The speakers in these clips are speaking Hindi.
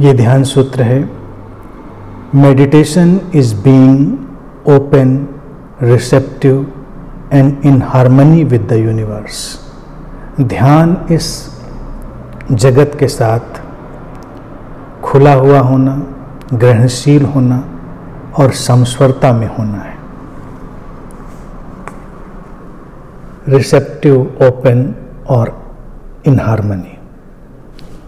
ये ध्यान सूत्र है। Meditation is being open receptive and in harmony with the universe ध्यान इस जगत के साथ खुला हुआ होना, ग्रहणशील होना और समस्वरता में होना है। रिसेप्टिव ओपन और इन हारमोनी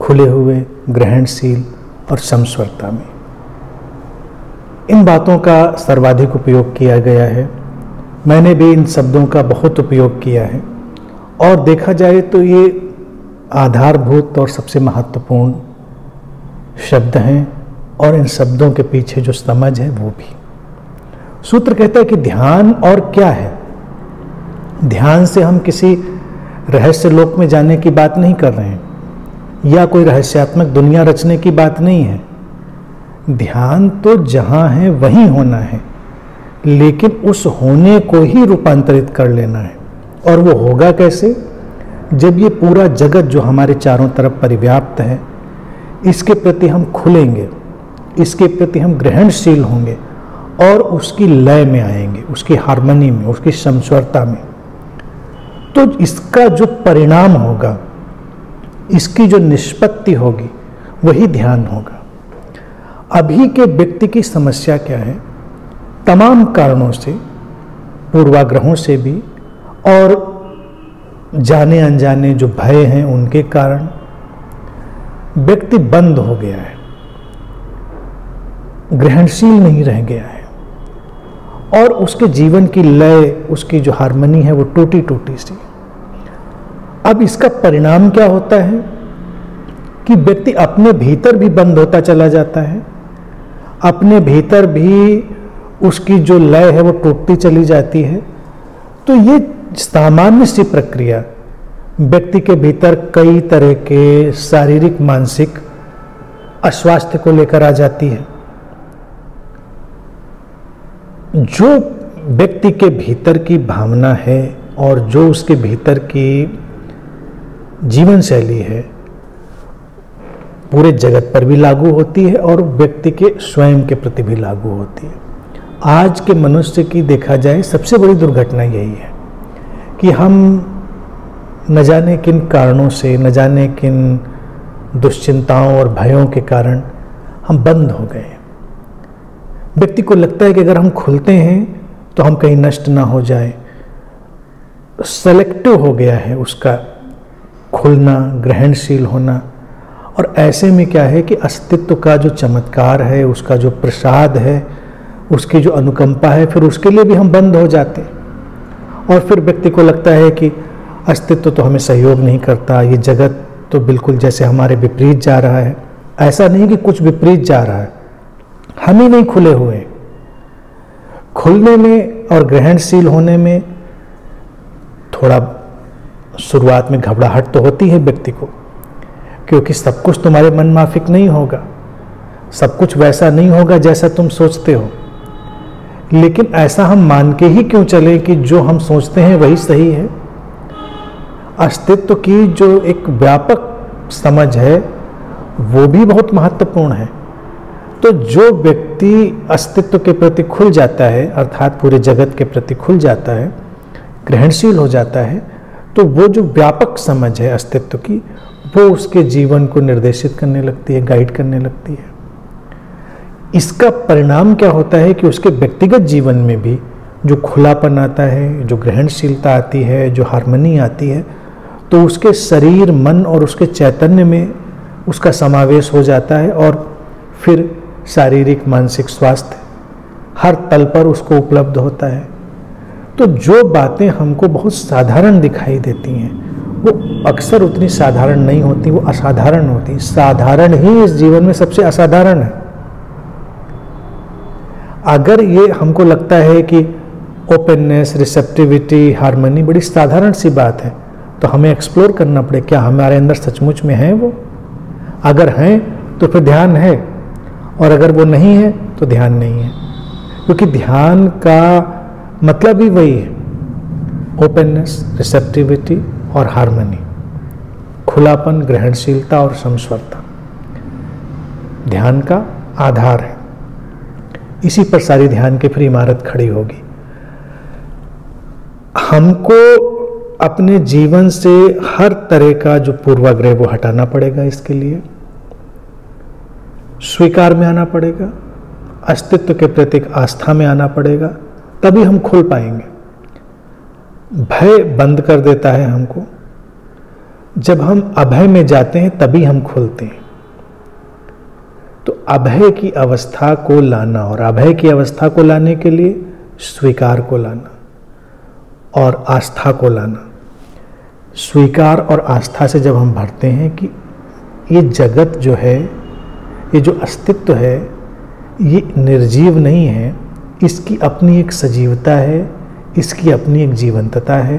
खुले हुए ग्रहणशील और समस्वरता में। इन बातों का सर्वाधिक उपयोग किया गया है। मैंने भी इन शब्दों का बहुत उपयोग किया है। और देखा जाए तो ये आधारभूत और सबसे महत्वपूर्ण शब्द हैं और इन शब्दों के पीछे जो समझ है वो भी। सूत्र कहता है कि ध्यान और क्या है? ध्यान से हम किसी रहस्य लोक में जाने की बात नहीं कर रहे हैं। या कोई रहस्यात्मक दुनिया रचने की बात नहीं है। ध्यान तो जहाँ है, वहीं होना है, लेकिन उस होने को ही रूपांतरित कर लेना है। और वो होगा कैसे? जब ये पूरा जगत जो हमारे चारों तरफ़ परिव्याप्त है, इसके प्रति हम खुलेंगे, इसके प्रति हम ग्रहणशील होंगे, और उसकी लय में आएँगे, उसकी हारमोनी में, उसकी समस्वरता में तो इसका जो परिणाम होगा इसकी जो निष्पत्ति होगी, वही ध्यान होगा। अभी के व्यक्ति की समस्या क्या है? तमाम कारणों से, पूर्वाग्रहों से भी, और जाने अनजाने जो भय हैं, उनके कारण व्यक्ति बंद हो गया है। ग्रहणशील नहीं रह गया है। और उसके जीवन की लय, उसकी जो हारमोनी है, वो टूटी टूटी सी। अब इसका परिणाम क्या होता है? कि व्यक्ति अपने भीतर भी बंद होता चला जाता है। अपने भीतर भी उसकी जो लय है वो टूटती चली जाती है। तो ये सामान्य सी प्रक्रिया व्यक्ति के भीतर कई तरह के शारीरिक, मानसिक अस्वास्थ्य को लेकर आ जाती है। जो व्यक्ति के भीतर की भावना है और जो उसके भीतर की जीवन शैली है। पूरे जगत पर भी लागू होती है और व्यक्ति के स्वयं के प्रति भी लागू होती है। आज के मनुष्य की देखा जाए, सबसे बड़ी दुर्घटना यही है कि हम न जाने किन कारणों से, न जाने किन दुश्चिंताओं और भयों के कारण हम बंद हो गए व्यक्ति को लगता है कि अगर हम खुलते हैं तो हम कहीं नष्ट ना हो जाए। सेलेक्टिव हो गया है उसका खुलना, ग्रहणशील होना। और ऐसे में क्या है कि अस्तित्व का जो चमत्कार है, उसका जो प्रसाद है, उसकी जो अनुकंपा है, फिर उसके लिए भी हम बंद हो जाते और फिर व्यक्ति को लगता है कि अस्तित्व तो हमें सहयोग नहीं करता, ये जगत तो बिल्कुल जैसे हमारे विपरीत जा रहा है। ऐसा नहीं कि कुछ विपरीत जा रहा है। हम ही नहीं खुले हुए खुलने में और ग्रहणशील होने में थोड़ा शुरुआत में घबराहट तो होती है व्यक्ति को, क्योंकि सब कुछ तुम्हारे मन माफिक नहीं होगा। सब कुछ वैसा नहीं होगा जैसा तुम सोचते हो। लेकिन ऐसा हम मान के ही क्यों चले कि जो हम सोचते हैं वही सही है? अस्तित्व की जो एक व्यापक समझ है, वो भी बहुत महत्वपूर्ण है। तो जो व्यक्ति अस्तित्व के प्रति खुल जाता है, अर्थात पूरे जगत के प्रति खुल जाता है, ग्रहणशील हो जाता है तो वो जो व्यापक समझ है अस्तित्व की, वो उसके जीवन को निर्देशित करने लगती है गाइड करने लगती है। इसका परिणाम क्या होता है कि उसके व्यक्तिगत जीवन में भी जो खुलापन आता है, जो ग्रहणशीलता आती है, जो हारमनी आती है तो उसके शरीर, मन और उसके चैतन्य में उसका समावेश हो जाता है और फिर शारीरिक, मानसिक स्वास्थ्य हर तल पर उसको उपलब्ध होता है। तो जो बातें हमको बहुत साधारण दिखाई देती हैं, वो अक्सर उतनी साधारण नहीं होती, वो असाधारण होती साधारण ही इस जीवन में सबसे असाधारण है। अगर ये हमको लगता है कि ओपननेस रिसेप्टिविटी हारमोनी बड़ी साधारण सी बात है तो हमें एक्सप्लोर करना पड़े, क्या हमारे अंदर सचमुच में है वो? अगर हैं तो फिर ध्यान है, और अगर वो नहीं है तो ध्यान नहीं है। क्योंकि ध्यान का मतलब ही वही है। ओपननेस रिसेप्टिविटी और हारमोनी खुलापन, ग्रहणशीलता और समस्वरता। ध्यान का आधार है। इसी पर सारी ध्यान की फिर इमारत खड़ी होगी। हमको अपने जीवन से हर तरह का जो पूर्वाग्रह वो हटाना पड़ेगा इसके लिए। स्वीकार में आना पड़ेगा। अस्तित्व के प्रति आस्था में आना पड़ेगा। तभी हम खुल पाएँगे। भय बंद कर देता है हमको। जब हम अभय में जाते हैं, तभी हम खुलते हैं। तो अभय की अवस्था को लाना और अभय की अवस्था को लाने के लिए स्वीकार को लाना और आस्था को लाना। स्वीकार और आस्था से जब हम भरते हैं कि ये जगत जो है, ये जो अस्तित्व है, ये निर्जीव नहीं है इसकी अपनी एक सजीवता है, इसकी अपनी एक जीवंतता है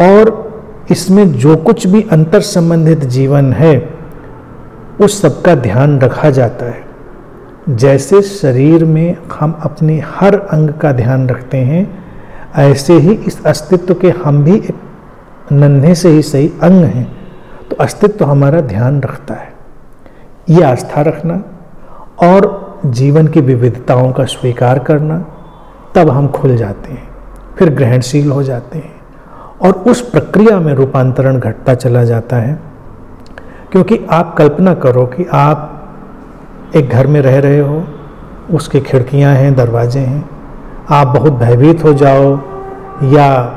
और इसमें जो कुछ भी अंतर संबंधित जीवन है, उस सब का ध्यान रखा जाता है। जैसे शरीर में हम अपने हर अंग का ध्यान रखते हैं, ऐसे ही इस अस्तित्व के हम भी एक नन्हे से ही सही अंग हैं तो अस्तित्व हमारा ध्यान रखता है। ये आस्था रखना और जीवन की विविधताओं का स्वीकार करना, तब हम खुल जाते हैं, फिर ग्रहणशील हो जाते हैं और उस प्रक्रिया में रूपांतरण घटता चला जाता है। क्योंकि आप कल्पना करो कि आप एक घर में रह रहे हो, उसकी खिड़कियाँ हैं, दरवाजे हैं, आप बहुत भयभीत हो जाओ या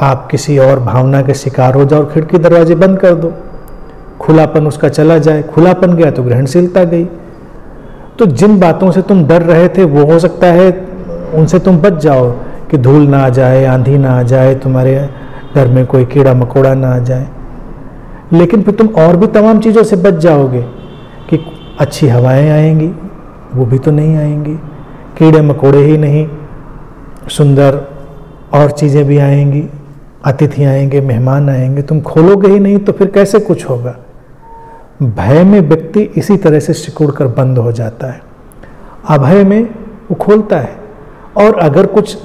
आप किसी और भावना के शिकार हो जाओ, खिड़की दरवाजे बंद कर दो, खुलापन उसका चला जाए, खुलापन गया तो ग्रहणशीलता गई। तो जिन बातों से तुम डर रहे थे, वो हो सकता है उनसे तुम बच जाओ कि धूल ना आ जाए, आंधी ना आ जाए, तुम्हारे घर में कोई कीड़ा मकोड़ा ना आ जाए। लेकिन फिर तुम और भी तमाम चीज़ों से बच जाओगे कि अच्छी हवाएँ आएँगी, वो भी तो नहीं आएँगी, कीड़े मकोड़े ही नहीं, सुंदर और चीज़ें भी आएँगी, अतिथि आएँगे, मेहमान आएँगे, तुम खोलोगे ही नहीं तो फिर कैसे कुछ होगा? भय में व्यक्ति इसी तरह से सिकुड़ कर बंद हो जाता है। अभय में वो खोलता है और अगर कुछ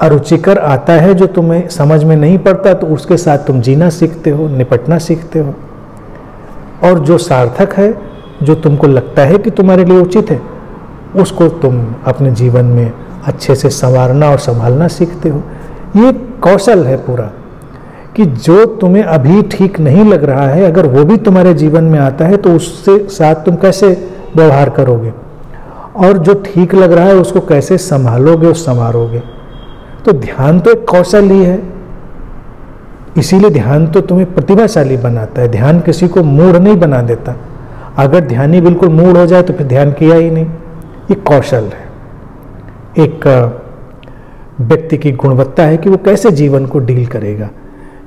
अरुचिकर आता है जो तुम्हें समझ में नहीं पड़ता तो उसके साथ तुम जीना सीखते हो, निपटना सीखते हो। और जो सार्थक है, जो तुमको लगता है कि तुम्हारे लिए उचित है, उसको तुम अपने जीवन में अच्छे से संवारना और संभालना सीखते हो। ये कौशल है पूरा। कि जो तुम्हें अभी ठीक नहीं लग रहा है, अगर वो भी तुम्हारे जीवन में आता है तो उससे साथ तुम कैसे व्यवहार करोगे? और जो ठीक लग रहा है, उसको कैसे संभालोगे और संवारोगे? तो ध्यान तो एक कौशल ही। है इसीलिए ध्यान तो तुम्हें प्रतिभाशाली बनाता है। ध्यान किसी को मूढ़ नहीं बना देता। अगर ध्यान ही बिल्कुल मूढ़ हो जाए तो फिर ध्यान किया ही नहीं। ये कौशल है। एक व्यक्ति की गुणवत्ता है कि वो कैसे जीवन को डील करेगा।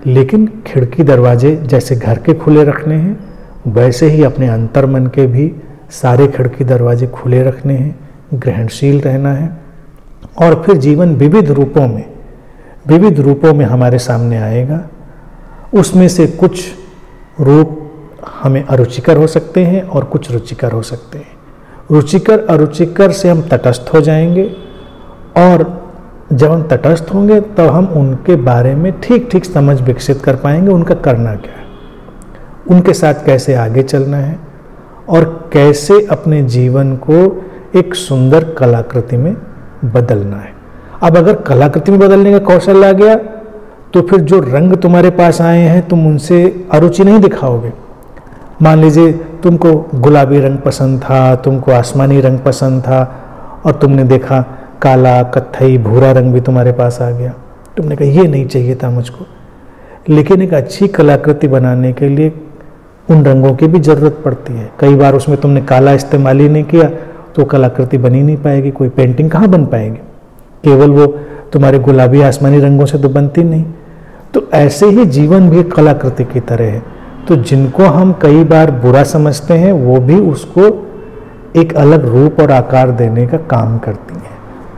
लेकिन खिड़की दरवाजे जैसे घर के खुले रखने हैं, वैसे ही अपने अंतर मन के भी सारे खिड़की दरवाजे खुले रखने हैं, ग्रहणशील रहना है। और फिर जीवन विविध रूपों में, विविध रूपों में हमारे सामने आएगा। उसमें से कुछ रूप हमें अरुचिकर हो सकते हैं और कुछ रुचिकर हो सकते हैं। रुचिकर अरुचिकर से हम तटस्थ हो जाएँगे और जब हम तटस्थ होंगे, तब तो हम उनके बारे में ठीक ठीक समझ विकसित कर पाएँगे, उनका करना क्या है? उनके साथ कैसे आगे चलना है? और कैसे अपने जीवन को एक सुंदर कलाकृति में बदलना है? अब अगर कलाकृति में बदलने का कौशल आ गया तो फिर जो रंग तुम्हारे पास आए हैं, तुम उनसे अरुचि नहीं दिखाओगे। मान लीजिए, तुमको गुलाबी रंग पसंद था, तुमको आसमानी रंग पसंद था, और तुमने देखा काला, कत्थई, भूरा रंग भी तुम्हारे पास आ गया। तुमने कहा, ये नहीं चाहिए था मुझको। लेकिन एक अच्छी कलाकृति बनाने के लिए उन रंगों की भी ज़रूरत पड़ती है। कई बार उसमें तुमने काला इस्तेमाल ही नहीं किया तो कलाकृति बनी नहीं पाएगी, कोई पेंटिंग कहाँ बन पाएगी? केवल वो तुम्हारे गुलाबी आसमानी रंगों से तो बनती नहीं। तो ऐसे ही जीवन भी कलाकृति की तरह है। तो जिनको हम कई बार बुरा समझते हैं, वो भी उसको एक अलग रूप और आकार देने का काम करती हैं।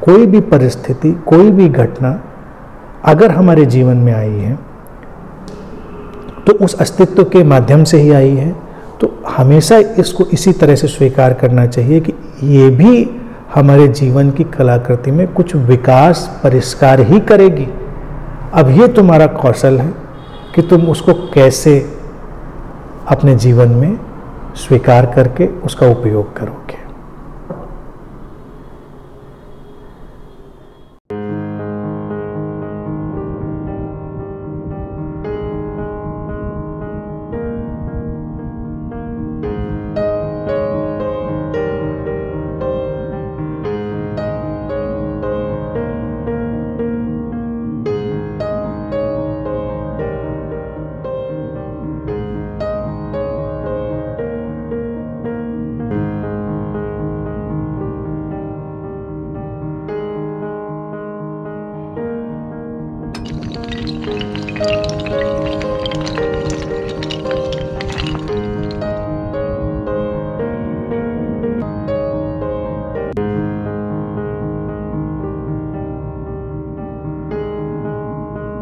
कोई भी परिस्थिति, कोई भी घटना अगर हमारे जीवन में आई है तो उस अस्तित्व के माध्यम से ही आई है। तो हमेशा इसको इसी तरह से स्वीकार करना चाहिए कि ये भी हमारे जीवन की कलाकृति में कुछ विकास, परिष्कार ही करेगी। अब ये तुम्हारा कौशल है कि तुम उसको कैसे अपने जीवन में स्वीकार करके उसका उपयोग करो।